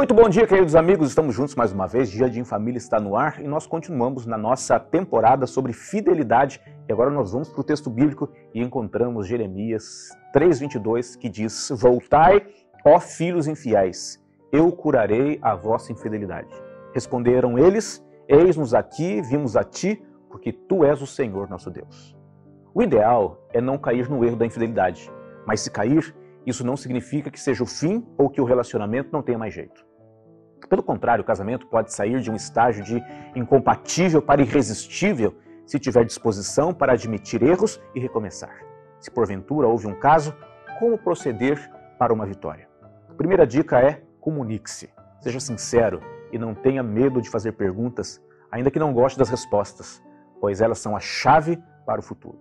Muito bom dia, queridos amigos. Estamos juntos mais uma vez. Dia de Família está no ar e nós continuamos na nossa temporada sobre fidelidade. E agora nós vamos para o texto bíblico e encontramos Jeremias 3:22 que diz: "Voltai, ó filhos infiéis, eu curarei a vossa infidelidade." Responderam eles: Eis-nos aqui, vimos a ti, porque tu és o Senhor nosso Deus. O ideal é não cair no erro da infidelidade, mas se cair, isso não significa que seja o fim ou que o relacionamento não tenha mais jeito. Pelo contrário, o casamento pode sair de um estágio de incompatível para irresistível se tiver disposição para admitir erros e recomeçar. Se porventura houve um caso, como proceder para uma vitória? A primeira dica é comunique-se. Seja sincero e não tenha medo de fazer perguntas, ainda que não goste das respostas, pois elas são a chave para o futuro.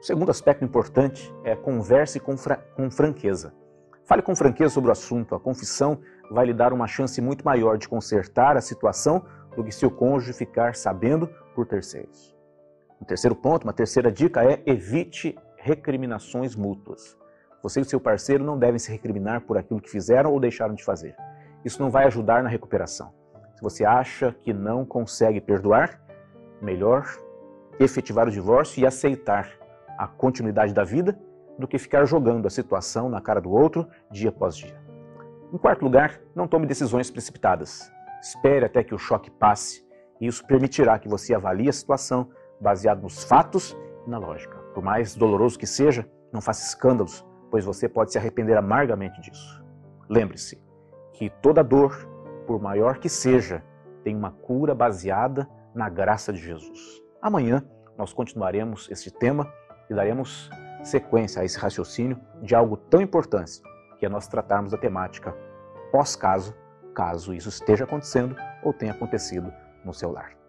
O segundo aspecto importante é converse com, fra com franqueza. Fale com franqueza sobre o assunto. A confissão vai lhe dar uma chance muito maior de consertar a situação do que se o cônjuge ficar sabendo por terceiros. O terceiro ponto, uma terceira dica é evite recriminações mútuas. Você e o seu parceiro não devem se recriminar por aquilo que fizeram ou deixaram de fazer. Isso não vai ajudar na recuperação. Se você acha que não consegue perdoar, melhor efetivar o divórcio e aceitar a continuidade da vida do que ficar jogando a situação na cara do outro dia após dia. Em quarto lugar, não tome decisões precipitadas. Espere até que o choque passe e isso permitirá que você avalie a situação baseado nos fatos e na lógica. Por mais doloroso que seja, não faça escândalos, pois você pode se arrepender amargamente disso. Lembre-se que toda dor, por maior que seja, tem uma cura baseada na graça de Jesus. Amanhã nós continuaremos este tema e daremos sequência a esse raciocínio de algo tão importante, que é nós tratarmos da temática pós-caso, caso isso esteja acontecendo ou tenha acontecido no seu lar.